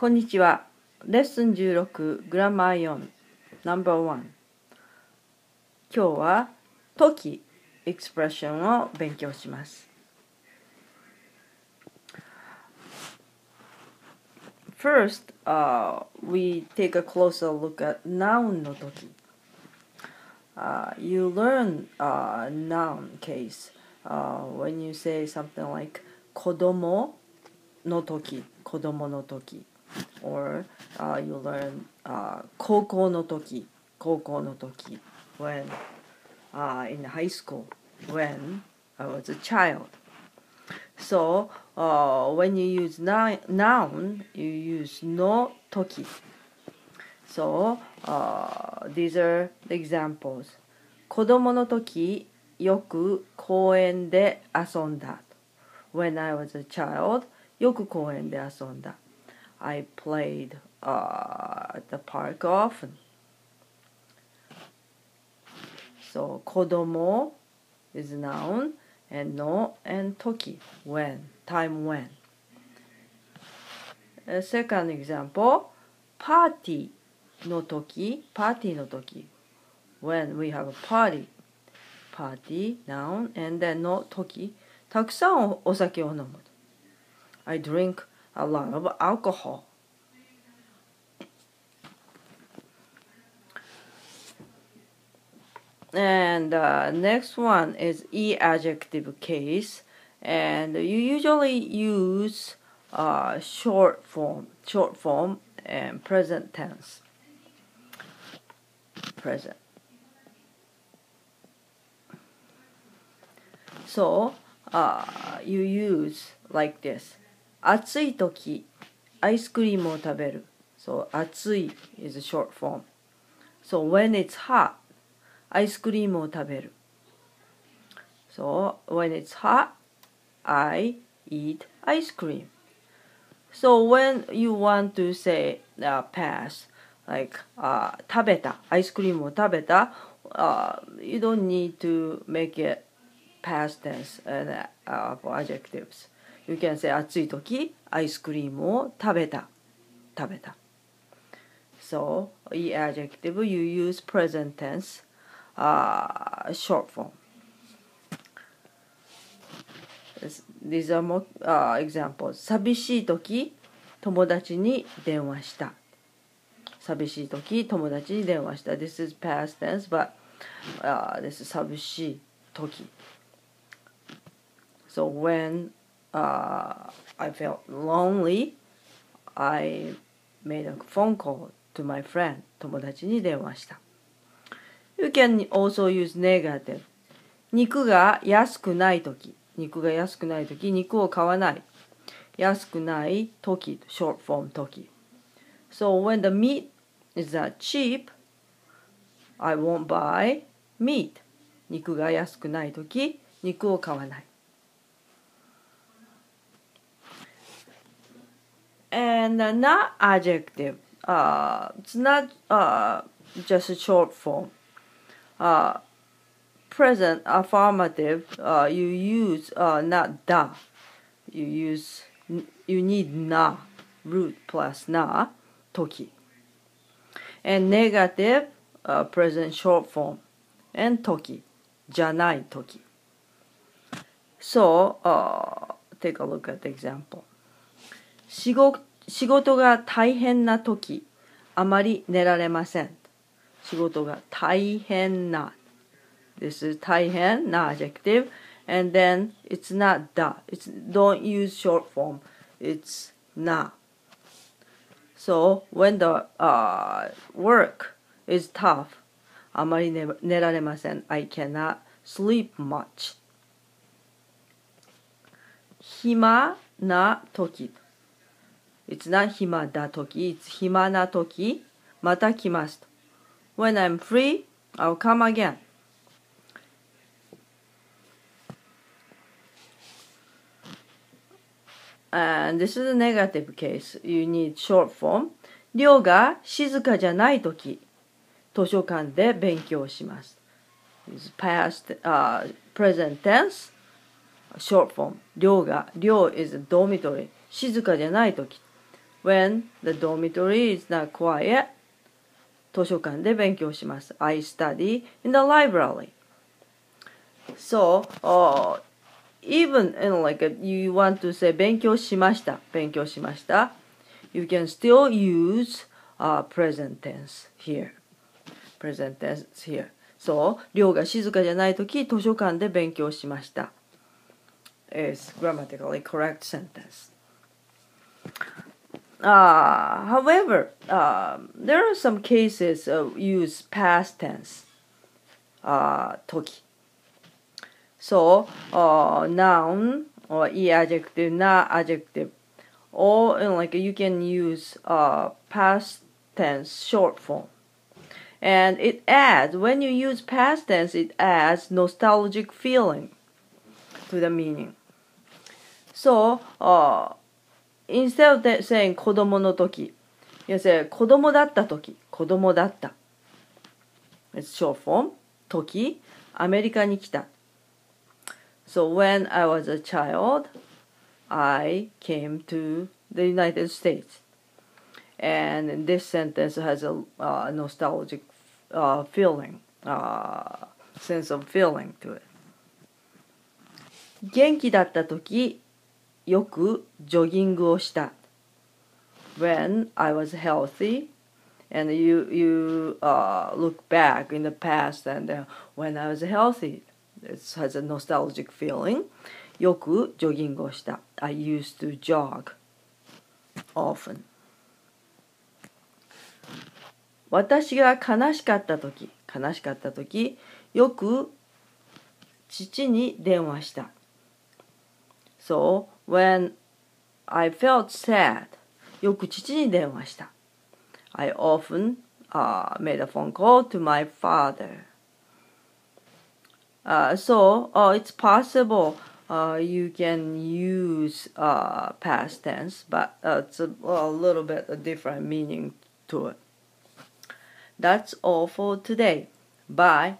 こんにちは。レッスン16グラマー4 No.1 今日は時エクスプレッションを勉強します。First, uh, we take a closer look at noun の時。Uh, you learn uh, noun case uh, when you say something like 子供の時子供の時 or uh, you learn uh, 高校の時高校の時 when uh, in high school when I was a child so uh, when you use noun you use no toki so uh, these are the examples 子供の時よく公園で遊んだ when I was a child よく公園で遊んだ I played uh, at the park often. So kodomo is noun and no and toki when time when. A second example, party no toki, party no toki when we have a party. party noun and then no toki たくさんお酒を飲む。I drink a lot of alcohol. And uh, next one is e adjective case, and you usually use uh, short form, short form, and present tense. Present. So uh, you use like this. 暑い時アイスクリームを食べる So 暑い is a short form So when it's hot アイスクリームを食べる So when it's hot I eat ice cream So when you want to say uh, pass like uh, 食べたアイスクリームを食べた uh, you don't need to make it past tense and, uh, for adjectives You can say 暑い時アイスクリームを食べた食べた So, the adjective you use present tense uh, short form These are more uh, examples 寂しい時友達に電話した寂しい時友達に電話した This is past tense but、uh, this is 寂しい時 So when uh, I felt lonely, I made a phone call to my friend 友達に電話した You can also use negative 肉が安くない時肉が安くない時肉を買わない安くない時 short form 時 So when the meat is not cheap I won't buy meat 肉が安くない時肉を買わない and uh, not adjective. Uh, it's not uh, just a short form. Uh, present affirmative. Uh, you use uh, not da. You use you need na root plus na toki. And negative uh, present short form and toki. Janai toki. So uh, take a look at the example. 仕事仕事が大変な時あまり寝られません仕事が大変な This is 大変な adjective and then it's not da it's don't use short form it's na so when the uh, work is tough あまり寝寝られません I cannot sleep much 暇な時 It's not 暇だ時 It's 暇な時また来ます When I'm free, I'll come again. And this is a negative case. You need short form. 量が静かじゃないとき、図書館で勉強します。past, uh, present tense, short form. 量が、量 is a dormitory. 静かじゃないとき。When the dormitory is not quiet, 図書館で勉強します。I study in the library. So, uh, even you know, like you want to say 勉強しました。勉強しました。You can still use uh, present tense here. Present tense here. そう、寮が静かじゃないとき、図書館で勉強しました。is grammatically correct sentence. Uh, however, uh, there are some cases of use past tense. Uh, toki. So, uh, noun or e adjective, na adjective, or you know, like you can use uh, past tense short form. And it adds, when you use past tense, it adds nostalgic feeling to the meaning. So, uh, instead of that saying 子供の時 you say 子供だった時子供だった It's short form 時アメリカに来た So when I was a child I came to the United States and this sentence has a uh, nostalgic uh, feeling uh, sense of feeling to it 元気だった時よくジョギングをした。When I was healthy, and you you uh, look back in the past and uh, when I was healthy, it has a nostalgic feeling. よくジョギングをした。I used to jog often. 私が悲しかった時、悲しかった時、よく父に電話した。So, when I felt sad, よく父に電話した。I often uh, made a phone call to my father. Uh, so, uh, it's possible uh, you can use uh, past tense, but uh, it's a, a little bit a different meaning to it. That's all for today. Bye.